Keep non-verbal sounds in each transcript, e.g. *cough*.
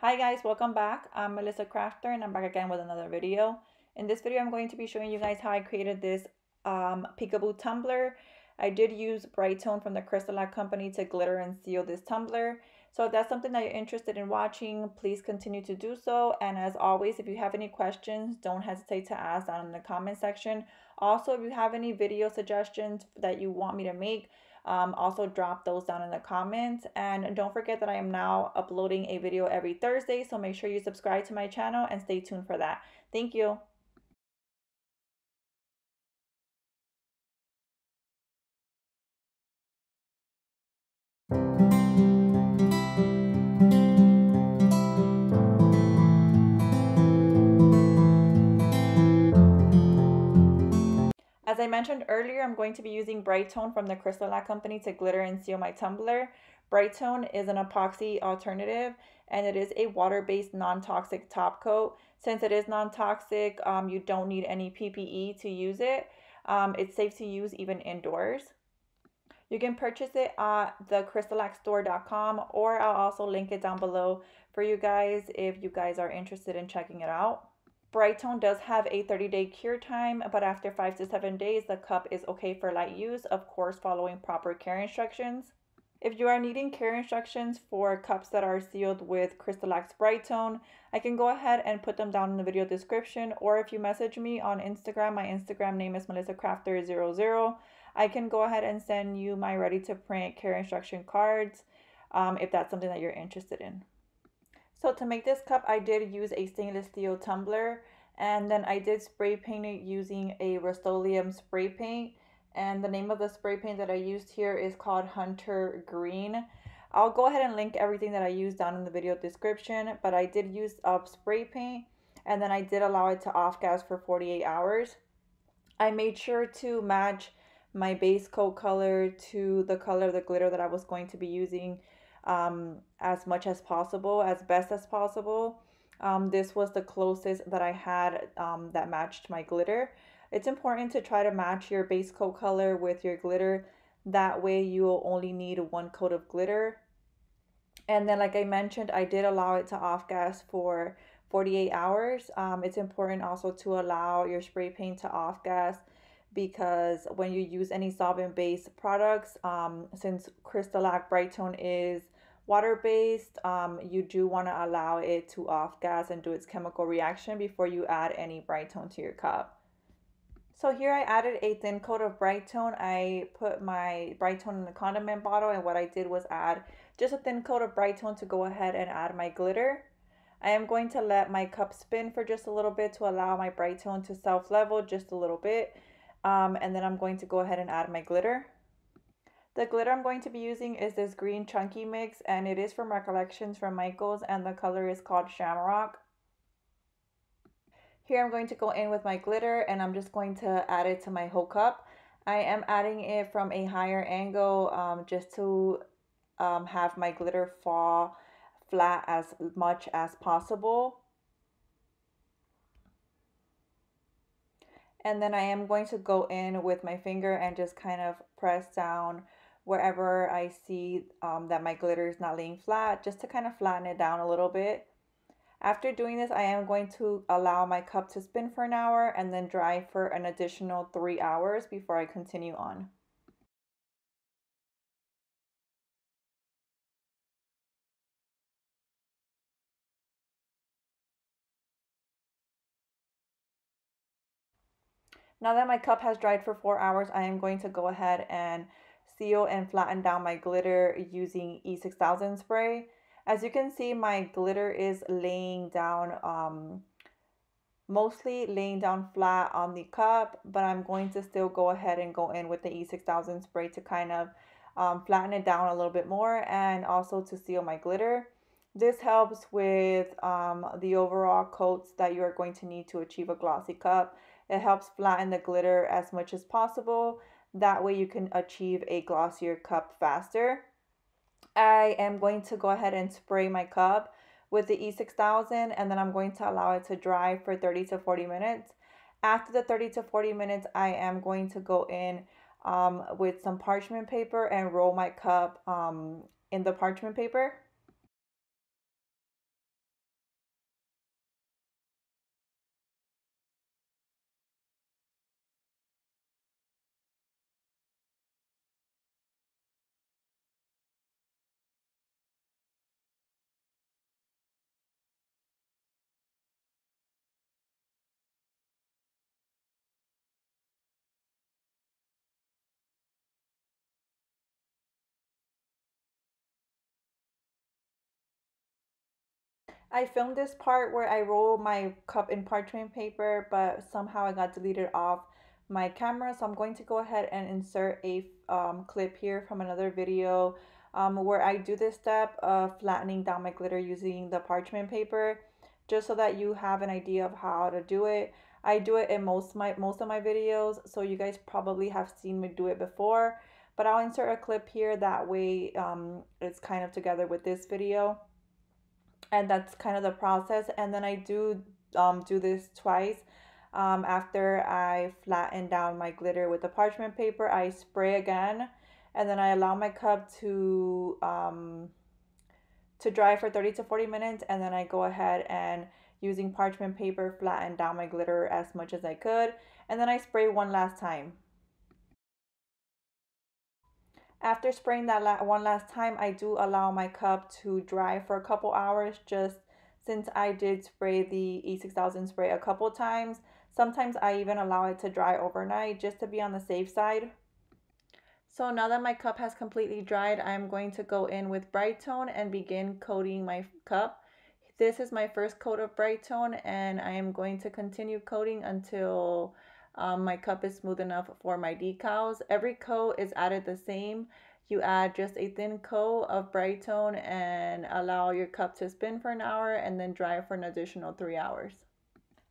Hi guys, welcome back. I'm Melissa Crafter and I'm back again with another video. In this video, I'm going to be showing you guys how I created this um, peekaboo tumbler. I did use Brite Tone from the Crystalac company to glitter and seal this tumbler. So if that's something that you're interested in watching, please continue to do so. And as always, if you have any questions, don't hesitate to ask down in the comment section. Also, if you have any video suggestions that you want me to make, um, also drop those down in the comments. And don't forget that I am now uploading a video every Thursday. So make sure you subscribe to my channel and stay tuned for that. Thank you. As I mentioned earlier, I'm going to be using Brite Tone from the Crystalac company to glitter and seal my tumbler. Brite Tone is an epoxy alternative and it is a water-based non-toxic top coat. Since it is non-toxic, um, you don't need any PPE to use it. Um, it's safe to use even indoors. You can purchase it at thecrystalacstore.com or I'll also link it down below for you guys if you guys are interested in checking it out. Brite Tone does have a 30 day cure time, but after 5 to 7 days, the cup is okay for light use, of course, following proper care instructions. If you are needing care instructions for cups that are sealed with Crystalac's Brite Tone, I can go ahead and put them down in the video description, or if you message me on Instagram, my Instagram name is melissacrafter00, I can go ahead and send you my ready to print care instruction cards um, if that's something that you're interested in. So to make this cup, I did use a stainless steel tumbler and then I did spray paint it using a Rust-Oleum spray paint. And the name of the spray paint that I used here is called Hunter Green. I'll go ahead and link everything that I used down in the video description, but I did use up spray paint and then I did allow it to off gas for 48 hours. I made sure to match my base coat color to the color of the glitter that I was going to be using um, as much as possible, as best as possible. Um, this was the closest that I had um, that matched my glitter. It's important to try to match your base coat color with your glitter. That way you will only need one coat of glitter. And then like I mentioned, I did allow it to off gas for 48 hours. Um, it's important also to allow your spray paint to off gas because when you use any solvent based products, um, since Crystalac Brite Tone is water based, um, you do want to allow it to off gas and do its chemical reaction before you add any Brite Tone to your cup. So here I added a thin coat of Brite Tone. I put my Brite Tone in the condiment bottle and what I did was add just a thin coat of Brite Tone to go ahead and add my glitter. I am going to let my cup spin for just a little bit to allow my Brite Tone to self level just a little bit. Um, and then I'm going to go ahead and add my glitter. The glitter I'm going to be using is this green chunky mix and it is from Recollections from Michaels and the color is called Shamrock. Here I'm going to go in with my glitter and I'm just going to add it to my whole cup. I am adding it from a higher angle um, just to um, have my glitter fall flat as much as possible. And then I am going to go in with my finger and just kind of press down wherever I see um, that my glitter is not laying flat, just to kind of flatten it down a little bit. After doing this, I am going to allow my cup to spin for an hour and then dry for an additional three hours before I continue on. Now that my cup has dried for four hours, I am going to go ahead and seal and flatten down my glitter using E6000 spray. As you can see, my glitter is laying down, um, mostly laying down flat on the cup, but I'm going to still go ahead and go in with the E6000 spray to kind of um, flatten it down a little bit more and also to seal my glitter. This helps with um, the overall coats that you are going to need to achieve a glossy cup. It helps flatten the glitter as much as possible that way you can achieve a glossier cup faster. I am going to go ahead and spray my cup with the E6000 and then I'm going to allow it to dry for 30 to 40 minutes. After the 30 to 40 minutes, I am going to go in um, with some parchment paper and roll my cup um, in the parchment paper. I filmed this part where I roll my cup in parchment paper, but somehow I got deleted off my camera. So I'm going to go ahead and insert a um, clip here from another video um, where I do this step of flattening down my glitter using the parchment paper, just so that you have an idea of how to do it. I do it in most of my most of my videos, so you guys probably have seen me do it before. But I'll insert a clip here that way um, it's kind of together with this video and that's kind of the process and then I do um, do this twice. Um, after I flatten down my glitter with the parchment paper I spray again and then I allow my cup to um, to dry for 30 to 40 minutes and then I go ahead and using parchment paper flatten down my glitter as much as I could and then I spray one last time after spraying that la one last time, I do allow my cup to dry for a couple hours just since I did spray the E6000 spray a couple times. Sometimes I even allow it to dry overnight just to be on the safe side. So now that my cup has completely dried, I'm going to go in with Brite Tone and begin coating my cup. This is my first coat of Brite Tone and I am going to continue coating until um, my cup is smooth enough for my decals. Every coat is added the same. You add just a thin coat of Brite Tone and allow your cup to spin for an hour and then dry for an additional three hours.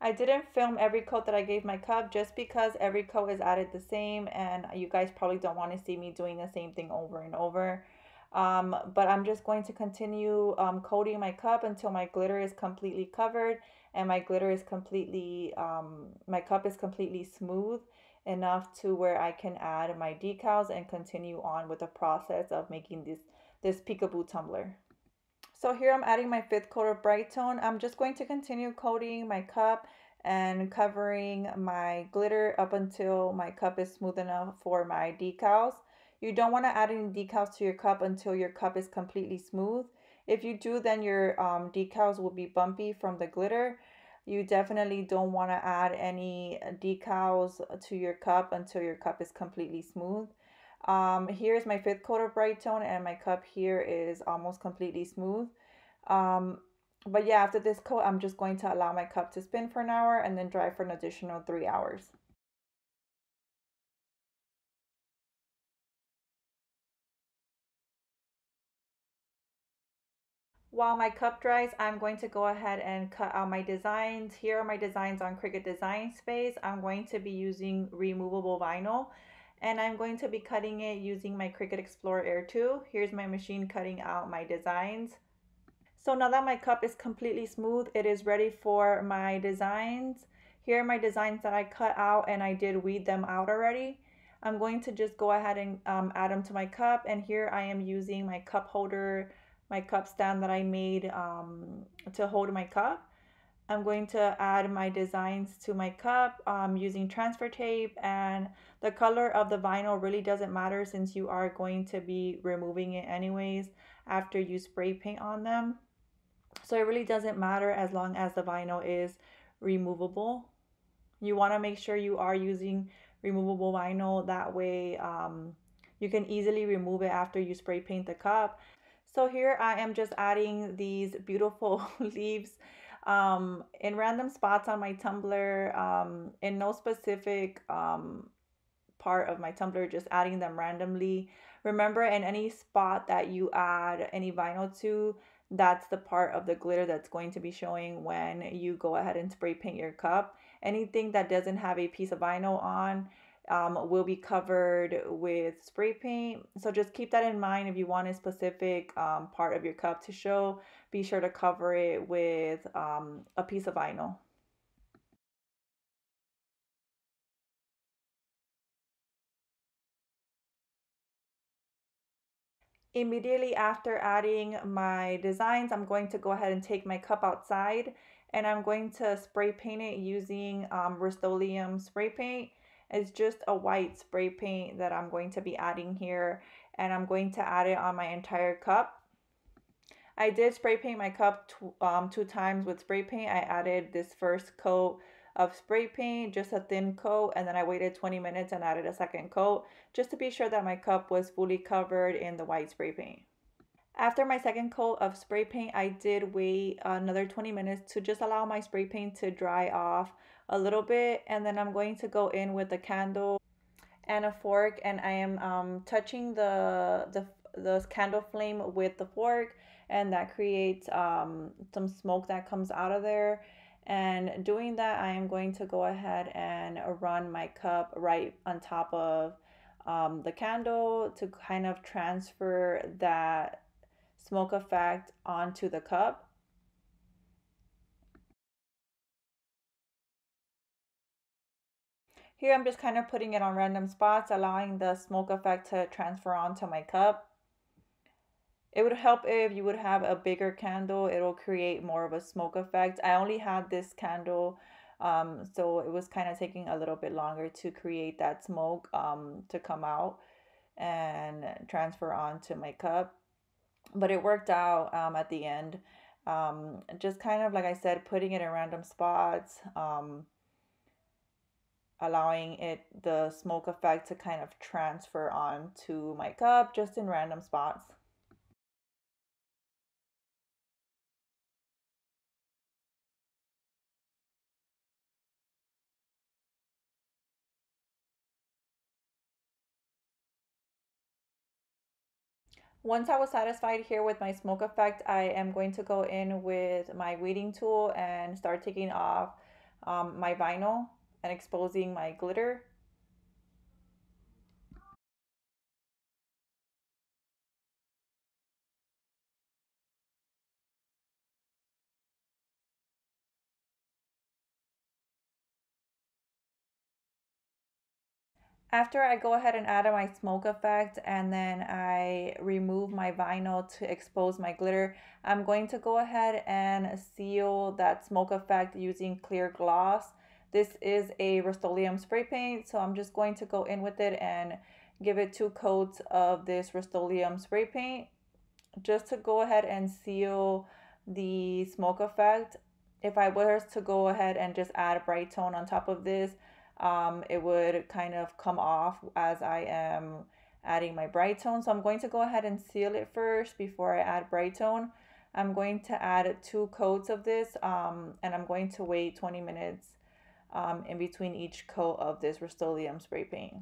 I didn't film every coat that I gave my cup just because every coat is added the same and you guys probably don't want to see me doing the same thing over and over. Um, but I'm just going to continue um, coating my cup until my glitter is completely covered and my glitter is completely, um, my cup is completely smooth enough to where I can add my decals and continue on with the process of making this, this peekaboo tumbler. So here I'm adding my fifth coat of Brite Tone. I'm just going to continue coating my cup and covering my glitter up until my cup is smooth enough for my decals. You don't want to add any decals to your cup until your cup is completely smooth. If you do, then your um, decals will be bumpy from the glitter. You definitely don't want to add any decals to your cup until your cup is completely smooth. Um, here's my fifth coat of Brite Tone and my cup here is almost completely smooth. Um, but yeah, after this coat, I'm just going to allow my cup to spin for an hour and then dry for an additional three hours. While my cup dries, I'm going to go ahead and cut out my designs. Here are my designs on Cricut Design Space. I'm going to be using removable vinyl and I'm going to be cutting it using my Cricut Explorer Air 2. Here's my machine cutting out my designs. So now that my cup is completely smooth, it is ready for my designs. Here are my designs that I cut out and I did weed them out already. I'm going to just go ahead and um, add them to my cup and here I am using my cup holder my cup stand that I made um, to hold my cup. I'm going to add my designs to my cup um, using transfer tape and the color of the vinyl really doesn't matter since you are going to be removing it anyways after you spray paint on them. So it really doesn't matter as long as the vinyl is removable. You want to make sure you are using removable vinyl that way um, you can easily remove it after you spray paint the cup so here I am just adding these beautiful *laughs* leaves um, in random spots on my tumbler um, in no specific um, part of my tumbler, just adding them randomly. Remember in any spot that you add any vinyl to, that's the part of the glitter that's going to be showing when you go ahead and spray paint your cup. Anything that doesn't have a piece of vinyl on, um, will be covered with spray paint. So just keep that in mind if you want a specific um, part of your cup to show, be sure to cover it with um, a piece of vinyl. Immediately after adding my designs, I'm going to go ahead and take my cup outside and I'm going to spray paint it using um, Rust-Oleum spray paint. It's just a white spray paint that I'm going to be adding here and I'm going to add it on my entire cup. I did spray paint my cup um, two times with spray paint. I added this first coat of spray paint, just a thin coat, and then I waited 20 minutes and added a second coat just to be sure that my cup was fully covered in the white spray paint. After my second coat of spray paint, I did wait another 20 minutes to just allow my spray paint to dry off a little bit. And then I'm going to go in with a candle and a fork and I am um, touching the, the, the candle flame with the fork and that creates um, some smoke that comes out of there. And doing that, I am going to go ahead and run my cup right on top of um, the candle to kind of transfer that smoke effect onto the cup. Here I'm just kind of putting it on random spots, allowing the smoke effect to transfer onto my cup. It would help if you would have a bigger candle. It'll create more of a smoke effect. I only had this candle, um, so it was kind of taking a little bit longer to create that smoke um, to come out and transfer onto my cup but it worked out um, at the end. Um, just kind of like I said, putting it in random spots, um, allowing it the smoke effect to kind of transfer on to my cup just in random spots. Once I was satisfied here with my smoke effect, I am going to go in with my weeding tool and start taking off um, my vinyl and exposing my glitter. After I go ahead and add my smoke effect and then I remove my vinyl to expose my glitter, I'm going to go ahead and seal that smoke effect using clear gloss. This is a Rust-Oleum spray paint, so I'm just going to go in with it and give it two coats of this Rust-Oleum spray paint just to go ahead and seal the smoke effect. If I was to go ahead and just add a Brite Tone on top of this, um, it would kind of come off as I am adding my Brite Tone. So I'm going to go ahead and seal it first before I add Brite Tone. I'm going to add two coats of this um, and I'm going to wait 20 minutes um, in between each coat of this Rust-Oleum spray paint.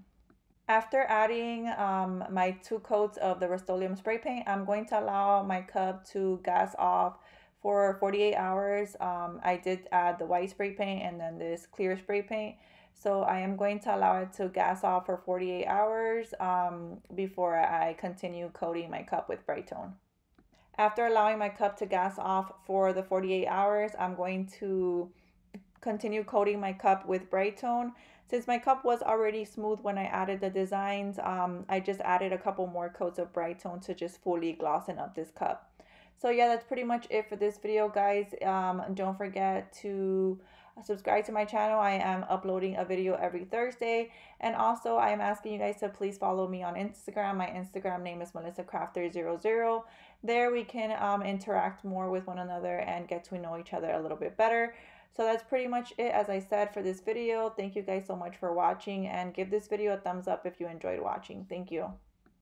After adding um, my two coats of the Rust-Oleum spray paint, I'm going to allow my cup to gas off for 48 hours. Um, I did add the white spray paint and then this clear spray paint. So I am going to allow it to gas off for 48 hours um, before I continue coating my cup with Brite Tone. After allowing my cup to gas off for the 48 hours, I'm going to continue coating my cup with Brite Tone. Since my cup was already smooth when I added the designs, um, I just added a couple more coats of Brite Tone to just fully glossen up this cup. So yeah, that's pretty much it for this video, guys. Um, don't forget to subscribe to my channel. I am uploading a video every Thursday. And also, I am asking you guys to please follow me on Instagram. My Instagram name is Melissa melissacrafter00. There we can um, interact more with one another and get to know each other a little bit better. So that's pretty much it, as I said, for this video. Thank you guys so much for watching and give this video a thumbs up if you enjoyed watching. Thank you.